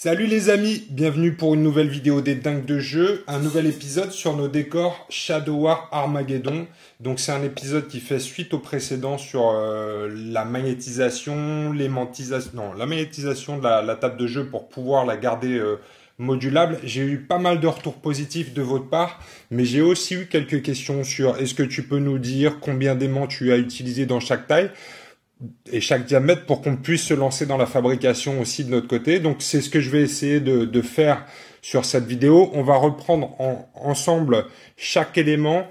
Salut les amis, bienvenue pour une nouvelle vidéo des dingues de jeu, un nouvel épisode sur nos décors Shadow War Armageddon. Donc c'est un épisode qui fait suite au précédent sur euh, la magnétisation, l'aimantisation, non, la magnétisation de la, table de jeu pour pouvoir la garder euh, modulable. J'ai eu pas mal de retours positifs de votre part, mais j'ai aussi eu quelques questions sur est-ce que tu peux nous dire combien d'aimants tu as utilisé dans chaque taille? Et chaque diamètre pour qu'on puisse se lancer dans la fabrication aussi de notre côté. Donc c'est ce que je vais essayer de, faire sur cette vidéo. On va reprendre ensemble chaque élément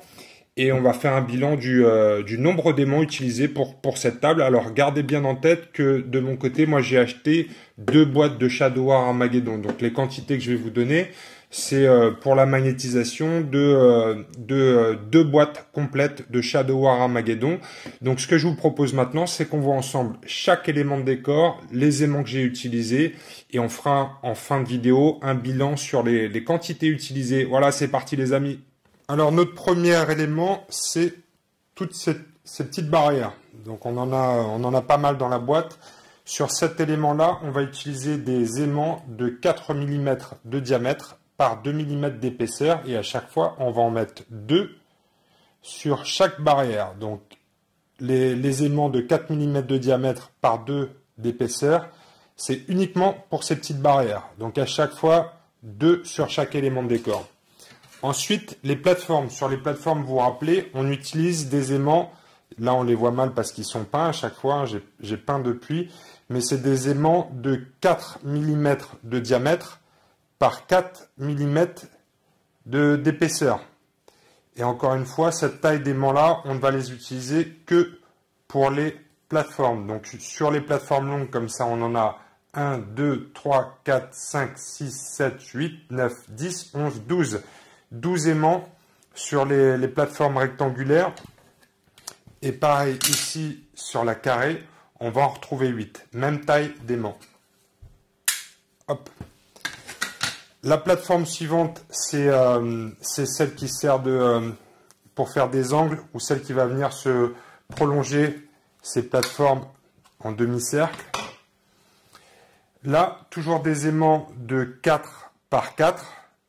et on va faire un bilan du, euh, du nombre d'aimants utilisés pour, pour cette table. Alors gardez bien en tête que de mon côté, moi j'ai acheté deux boîtes de Shadow Armageddon. Donc les quantités que je vais vous donner, c'est euh, pour la magnétisation de, euh, euh, deux boîtes complètes de Shadow War Armageddon. Donc ce que je vous propose maintenant, c'est qu'on voit ensemble chaque élément de décor, les aimants que j'ai utilisés, et on fera en fin de vidéo un bilan sur les, quantités utilisées. Voilà, c'est parti les amis. Alors notre premier élément, c'est toutes ces, ces, petites barrières. Donc on en, a, on en a pas mal dans la boîte. Sur cet élément-là, on va utiliser des aimants de 4 mm de diamètre par 2 mm d'épaisseur et à chaque fois on va en mettre 2 sur chaque barrière. Donc les, aimants de 4 mm de diamètre par 2 d'épaisseur, c'est uniquement pour ces petites barrières. Donc à chaque fois 2 sur chaque élément de décor. Ensuite, les plateformes. Sur les plateformes, vous vous rappelez, on utilise des aimants. Là, on les voit mal parce qu'ils sont peints à chaque fois. Hein, j'ai peint depuis. Mais c'est des aimants de 4 mm de diamètre par 4 mm d'épaisseur. Et encore une fois, cette taille d'aimant-là, on ne va les utiliser que pour les plateformes. Donc sur les plateformes longues, comme ça, on en a 1, 2, 3, 4, 5, 6, 7, 8, 9, 10, 11, 12. 12 aimants sur les, plateformes rectangulaires. Et pareil, ici, sur la carrée, on va en retrouver 8. Même taille d'aimant. Hop. La plateforme suivante, euh, c'est celle qui sert euh, pour faire des angles ou celle qui va venir se prolonger ces plateformes en demi-cercle. Là, toujours des aimants de 4 par 4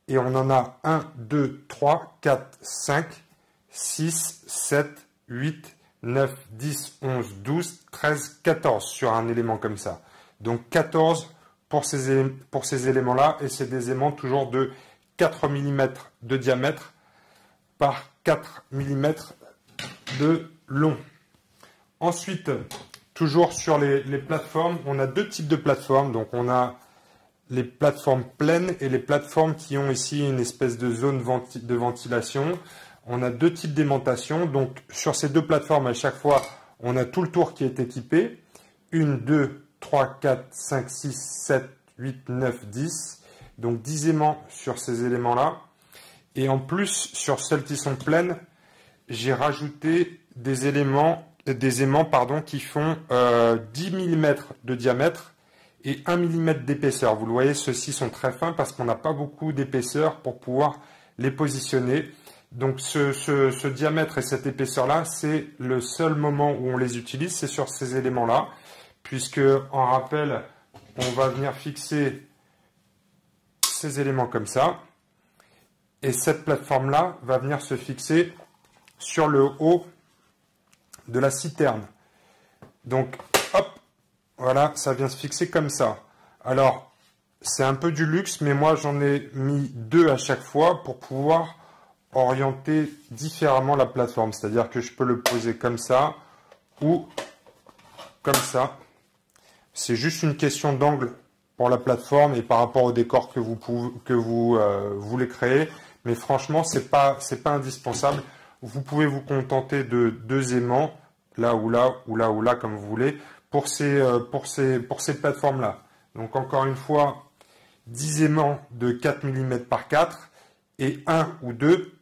et on en a 1, 2, 3, 4, 5, 6, 7, 8, 9, 10, 11, 12, 13, 14 sur un élément comme ça. Donc 14 pour ces, pour ces éléments-là, et c'est des aimants toujours de 4 mm de diamètre par 4 mm de long. Ensuite, toujours sur les, plateformes, on a deux types de plateformes. Donc on a les plateformes pleines et les plateformes qui ont ici une espèce de zone de ventilation. On a deux types d'aimantation. Donc sur ces deux plateformes, à chaque fois, on a tout le tour qui est équipé. Une, deux, 3, 4, 5, 6, 7, 8, 9, 10. Donc 10 aimants sur ces éléments-là. Et en plus, sur celles qui sont pleines, j'ai rajouté des éléments, des aimants pardon, qui font 10 euh, mm de diamètre et 1 mm d'épaisseur. Vous le voyez, ceux-ci sont très fins parce qu'on n'a pas beaucoup d'épaisseur pour pouvoir les positionner. Donc ce, ce diamètre et cette épaisseur-là, c'est le seul moment où on les utilise, c'est sur ces éléments-là puisque en rappel, on va venir fixer ces éléments comme ça. Et cette plateforme-là va venir se fixer sur le haut de la citerne. Donc, hop, voilà, ça vient se fixer comme ça. Alors, c'est un peu du luxe, mais moi j'en ai mis deux à chaque fois pour pouvoir orienter différemment la plateforme. C'est-à-dire que je peux le poser comme ça ou comme ça. C'est juste une question d'angle pour la plateforme et par rapport au décor que vous, euh, voulez créer. Mais franchement, ce n'est pas, indispensable. Vous pouvez vous contenter de deux aimants, là ou là, ou là ou là, comme vous voulez, pour ces, euh, plateformes-là. Donc encore une fois, 10 aimants de 4 mm par 4 et 1 ou 2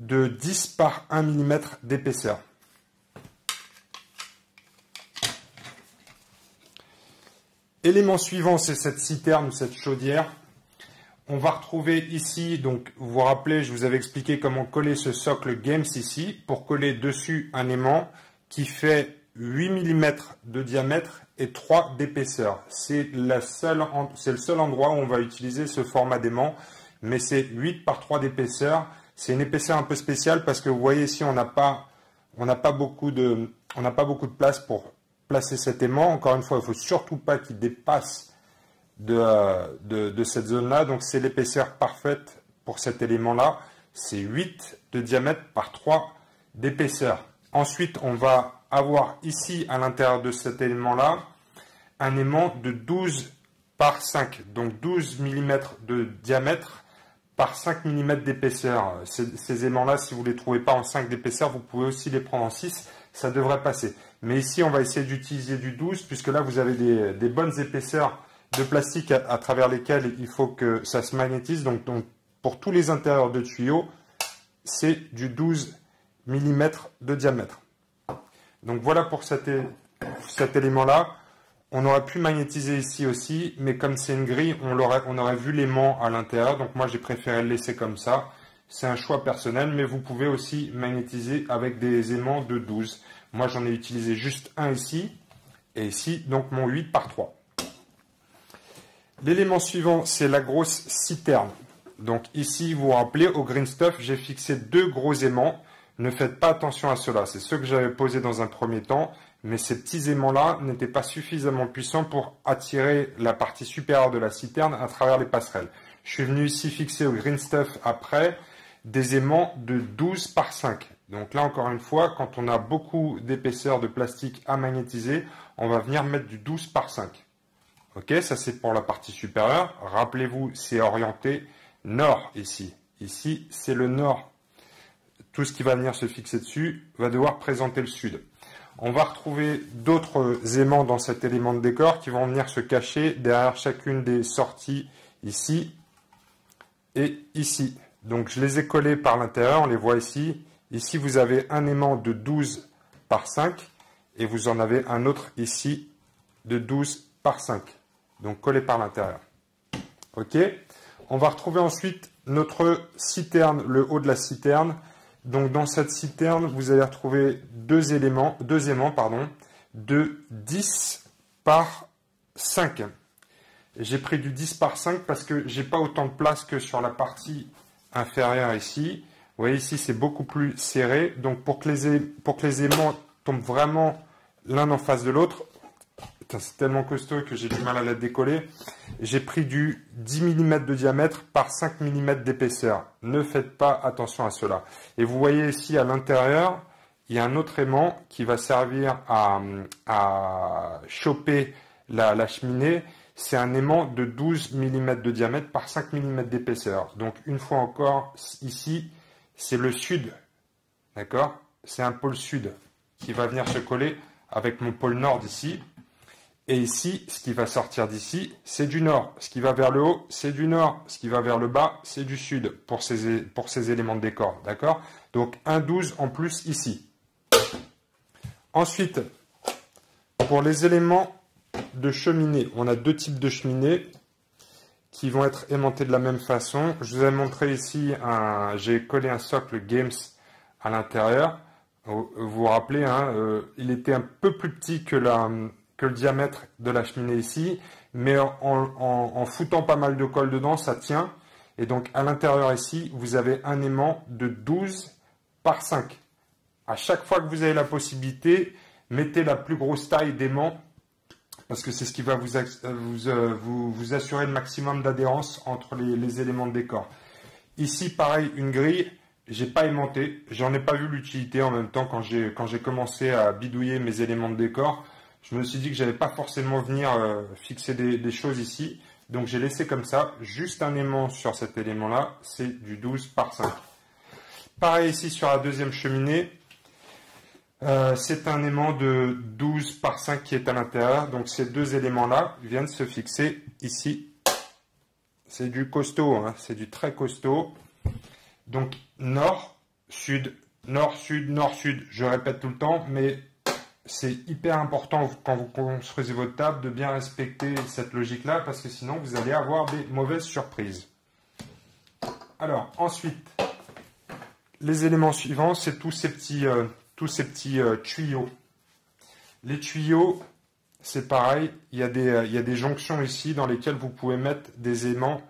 de 10 par 1 mm d'épaisseur. Élément suivant, c'est cette citerne cette chaudière. On va retrouver ici, donc vous vous rappelez, je vous avais expliqué comment coller ce socle Games ici, pour coller dessus un aimant qui fait 8 mm de diamètre et 3 d'épaisseur. C'est le seul endroit où on va utiliser ce format d'aimant, mais c'est 8 par 3 d'épaisseur. C'est une épaisseur un peu spéciale parce que vous voyez ici, on n'a pas, pas, beaucoup de, pas beaucoup de place pour placer cet aimant. Encore une fois, il ne faut surtout pas qu'il dépasse de, cette zone-là. Donc c'est l'épaisseur parfaite pour cet élément-là. C'est 8 de diamètre par 3 d'épaisseur. Ensuite, on va avoir ici, à l'intérieur de cet élément-là, un aimant de 12 par 5, donc 12 mm de diamètre par 5 mm d'épaisseur. Ces, aimants-là, si vous ne les trouvez pas en 5 d'épaisseur, vous pouvez aussi les prendre en 6, ça devrait passer. Mais ici, on va essayer d'utiliser du 12, puisque là, vous avez des, bonnes épaisseurs de plastique à, travers lesquelles il faut que ça se magnétise. Donc, pour tous les intérieurs de tuyaux, c'est du 12 mm de diamètre. Donc voilà pour cet, élément-là. On aurait pu magnétiser ici aussi, mais comme c'est une grille, on aurait vu l'aimant à l'intérieur. Donc moi, j'ai préféré le laisser comme ça. C'est un choix personnel, mais vous pouvez aussi magnétiser avec des aimants de 12. Moi, j'en ai utilisé juste un ici, et ici, donc mon 8 par 3. L'élément suivant, c'est la grosse citerne. Donc ici, vous vous rappelez, au green stuff, j'ai fixé deux gros aimants. Ne faites pas attention à cela. C'est ceux que j'avais posés dans un premier temps. Mais ces petits aimants-là n'étaient pas suffisamment puissants pour attirer la partie supérieure de la citerne à travers les passerelles. Je suis venu ici fixer au green stuff après des aimants de 12 par 5. Donc là, encore une fois, quand on a beaucoup d'épaisseur de plastique à magnétiser, on va venir mettre du 12 par 5. Ok, ça c'est pour la partie supérieure. Rappelez-vous, c'est orienté nord ici. Ici, c'est le nord. Tout ce qui va venir se fixer dessus va devoir présenter le sud. On va retrouver d'autres aimants dans cet élément de décor qui vont venir se cacher derrière chacune des sorties ici et ici. Donc je les ai collés par l'intérieur, on les voit ici. Ici vous avez un aimant de 12 par 5 et vous en avez un autre ici de 12 par 5. Donc collé par l'intérieur. Ok on va retrouver ensuite notre citerne, le haut de la citerne. Donc dans cette citerne, vous allez retrouver deux éléments, deux aimants pardon, de 10 par 5. J'ai pris du 10 par 5 parce que j'ai pas autant de place que sur la partie inférieure ici. Vous voyez ici c'est beaucoup plus serré. Donc pour que les, pour que les aimants tombent vraiment l'un en face de l'autre, c'est tellement costaud que j'ai du mal à la décoller. J'ai pris du 10 mm de diamètre par 5 mm d'épaisseur. Ne faites pas attention à cela. Et vous voyez ici à l'intérieur, il y a un autre aimant qui va servir à, choper la, cheminée. C'est un aimant de 12 mm de diamètre par 5 mm d'épaisseur. Donc une fois encore, ici, c'est le sud. D'accord? C'est un pôle sud qui va venir se coller avec mon pôle nord ici. Et ici, ce qui va sortir d'ici, c'est du nord. Ce qui va vers le haut, c'est du nord. Ce qui va vers le bas, c'est du sud pour ces, éléments de décor. D'accord? Donc un 12 en plus ici. Ensuite, pour les éléments cheminée, on a deux types de cheminées qui vont être aimantés de la même façon. Je vous ai montré ici, j'ai collé un socle Games à l'intérieur. Vous vous rappelez, hein, euh, il était un peu plus petit que le diamètre de la cheminée ici, mais en, foutant pas mal de colle dedans, ça tient. Et donc à l'intérieur ici, vous avez un aimant de 12 par 5. À chaque fois que vous avez la possibilité, mettez la plus grosse taille d'aimant, parce que c'est ce qui va vous, euh, vous, vous, assurer le maximum d'adhérence entre les, éléments de décor. Ici, pareil, une grille, j'ai pas aimanté, j'en ai pas vu l'utilité en même temps quand j'ai commencé à bidouiller mes éléments de décor je me suis dit que j'allais pas forcément venir euh, fixer des, choses ici. Donc j'ai laissé comme ça, juste un aimant sur cet élément-là, c'est du 12 par 5. Pareil ici sur la deuxième cheminée, euh, c'est un aimant de 12 par 5 qui est à l'intérieur. Donc ces deux éléments-là viennent se fixer ici. C'est du costaud, hein. c'est du très costaud. Donc nord, sud, nord, sud, nord, sud. Je répète tout le temps, mais c'est hyper important quand vous construisez votre table de bien respecter cette logique-là parce que sinon vous allez avoir des mauvaises surprises. Alors ensuite, les éléments suivants, c'est tous ces petits, euh, tous ces petits euh, tuyaux. Les tuyaux, c'est pareil. Il y, a des, il y des jonctions ici dans lesquelles vous pouvez mettre des aimants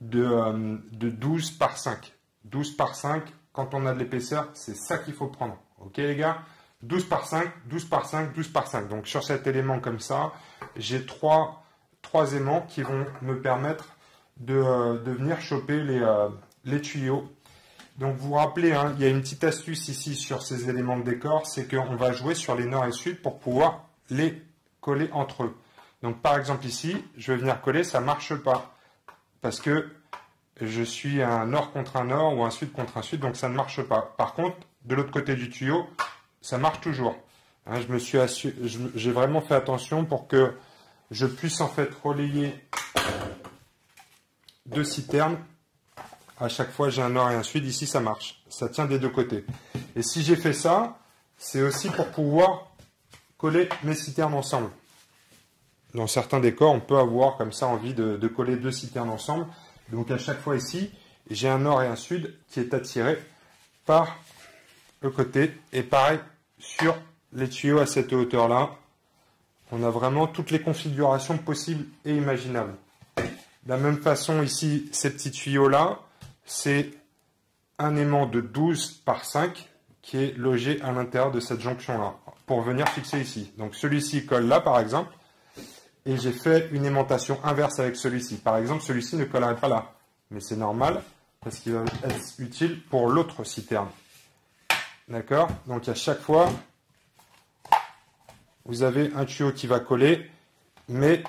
de, euh, de 12 par 5. 12 par 5, quand on a de l'épaisseur, c'est ça qu'il faut prendre. Ok les gars? 12 par 5, 12 par 5, 12 par 5. Donc sur cet élément comme ça, j'ai trois, trois aimants qui vont me permettre de, euh, venir choper les, euh, les tuyaux. Donc vous vous rappelez, hein, il y a une petite astuce ici sur ces éléments de décor, c'est qu'on va jouer sur les nord et sud pour pouvoir les coller entre eux. Donc par exemple ici, je vais venir coller, ça ne marche pas. Parce que je suis un nord contre un nord ou un sud contre un sud, donc ça ne marche pas. Par contre, de l'autre côté du tuyau, ça marche toujours. Hein, j'ai vraiment fait attention pour que je puisse en fait relayer deux citernes. À chaque fois, j'ai un nord et un sud. Ici, ça marche. Ça tient des deux côtés. Et si j'ai fait ça, c'est aussi pour pouvoir coller mes citernes ensemble. Dans certains décors, on peut avoir comme ça envie de, de coller deux citernes ensemble. Donc à chaque fois ici, j'ai un nord et un sud qui est attiré par le côté. Et pareil sur les tuyaux à cette hauteur-là. On a vraiment toutes les configurations possibles et imaginables. De la même façon, ici, ces petits tuyaux-là, c'est un aimant de 12 par 5 qui est logé à l'intérieur de cette jonction-là pour venir fixer ici. Donc celui-ci colle là, par exemple, et j'ai fait une aimantation inverse avec celui-ci. Par exemple, celui-ci ne collerait pas là, mais c'est normal parce qu'il va être utile pour l'autre citerne. D'accord? Donc à chaque fois, vous avez un tuyau qui va coller, mais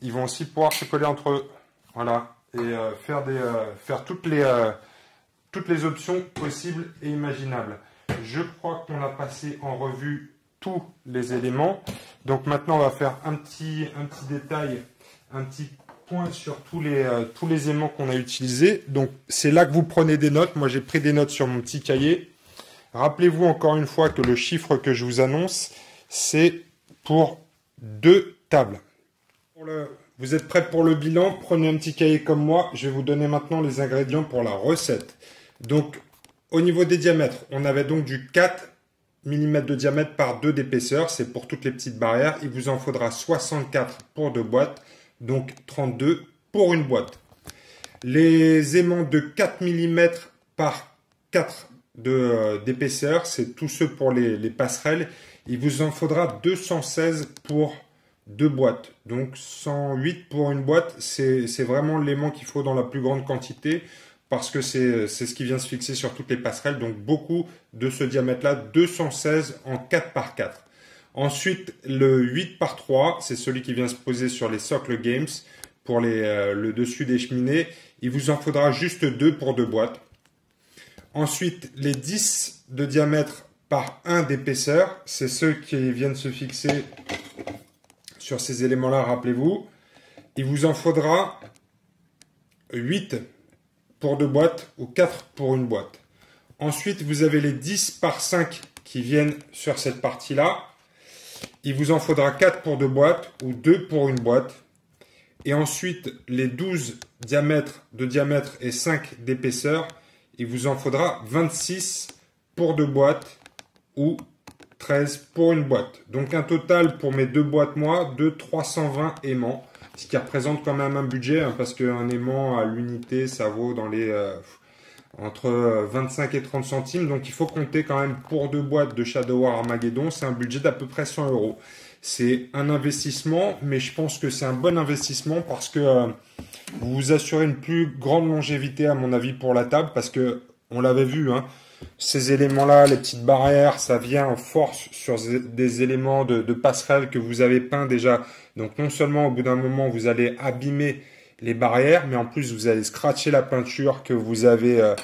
ils vont aussi pouvoir se coller entre eux. Voilà. Et euh, faire, des, euh, faire toutes, les, euh, toutes les options possibles et imaginables. Je crois qu'on a passé en revue tous les éléments. Donc maintenant, on va faire un petit, un petit détail, un petit point sur tous les, tous les aimants qu'on a utilisés. Donc c'est là que vous prenez des notes. Moi, j'ai pris des notes sur mon petit cahier. Rappelez-vous encore une fois que le chiffre que je vous annonce, c'est pour deux tables. Vous êtes prêts pour le bilan? Prenez un petit cahier comme moi. Je vais vous donner maintenant les ingrédients pour la recette. Donc, au niveau des diamètres, on avait donc du 4 mm de diamètre par 2 d'épaisseur. C'est pour toutes les petites barrières. Il vous en faudra 64 pour deux boîtes, donc 32 pour une boîte. Les aimants de 4 mm par 4 euh, d'épaisseur, c'est tous ceux pour les, les passerelles. Il vous en faudra 216 pour deux boîtes. Donc 108 pour une boîte, c'est vraiment l'aimant qu'il faut dans la plus grande quantité parce que c'est ce qui vient se fixer sur toutes les passerelles. Donc beaucoup de ce diamètre-là, 216 en 4 par 4. Ensuite, le 8 par 3, c'est celui qui vient se poser sur les socles games pour les, euh, le dessus des cheminées. Il vous en faudra juste deux pour deux boîtes. Ensuite, les 10 de diamètre par 1 d'épaisseur, c'est ceux qui viennent se fixer sur ces éléments-là, rappelez-vous. Il vous en faudra 8 pour deux boîtes ou 4 pour une boîte. Ensuite, vous avez les 10 par 5 qui viennent sur cette partie-là. Il vous en faudra 4 pour deux boîtes ou 2 pour une boîte. Et ensuite, les 12 diamètres de diamètre et 5 d'épaisseur, il vous en faudra 26 pour deux boîtes ou 13 pour une boîte. Donc un total pour mes deux boîtes moi de 320 aimants, ce qui représente quand même un budget hein, parce qu'un aimant à l'unité ça vaut dans les euh, entre 25 et 30 centimes. Donc il faut compter quand même pour deux boîtes de Shadow War Armageddon, c'est un budget d'à peu près 100 euros. C'est un investissement, mais je pense que c'est un bon investissement parce que euh, vous vous assurez une plus grande longévité à mon avis pour la table parce que on l'avait vu, hein, ces éléments-là, les petites barrières, ça vient en force sur des éléments de, passerelle que vous avez peints déjà. Donc non seulement au bout d'un moment, vous allez abîmer les barrières, mais en plus vous allez scratcher la peinture que vous avez euh,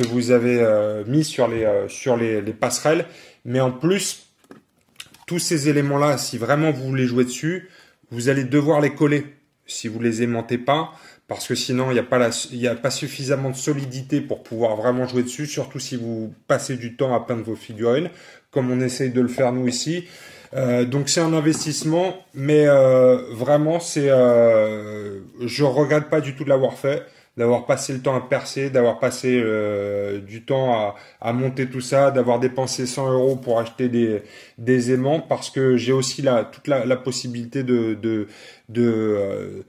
euh, mis sur les euh, les, les, passerelles. Mais en plus, tous ces éléments-là, si vraiment vous voulez jouer dessus, vous allez devoir les coller si vous les aimantez pas parce que sinon il n'y a, pas a pas suffisamment de solidité pour pouvoir vraiment jouer dessus, surtout si vous passez du temps à peindre vos figurines, comme on essaye de le faire nous ici. Euh, donc c'est un investissement, mais euh, vraiment c'est, euh, je regrette pas du tout de l'avoir fait d'avoir passé le temps à percer, d'avoir passé euh, du temps à, à, monter tout ça, d'avoir dépensé 100 euros pour acheter des, des aimants, parce que j'ai aussi la, toute la, la possibilité de, de, de euh,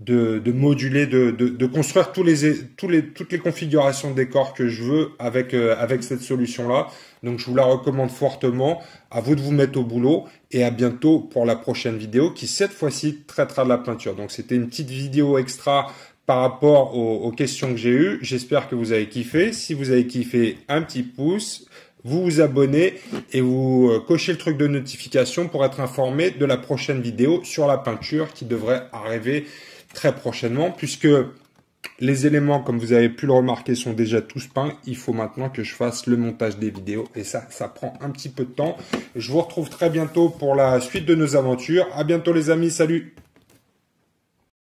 de, de moduler, de, de, de, construire tous les, tous les, toutes les configurations de décor que je veux avec, euh, avec cette solution-là. Donc je vous la recommande fortement. À vous de vous mettre au boulot et à bientôt pour la prochaine vidéo qui cette fois-ci traitera de la peinture. Donc c'était une petite vidéo extra par rapport aux, aux questions que j'ai eues. J'espère que vous avez kiffé. Si vous avez kiffé, un petit pouce vous vous abonnez et vous euh, cochez le truc de notification pour être informé de la prochaine vidéo sur la peinture qui devrait arriver très prochainement puisque les éléments, comme vous avez pu le remarquer, sont déjà tous peints. Il faut maintenant que je fasse le montage des vidéos et ça, ça prend un petit peu de temps. Je vous retrouve très bientôt pour la suite de nos aventures. À bientôt les amis, salut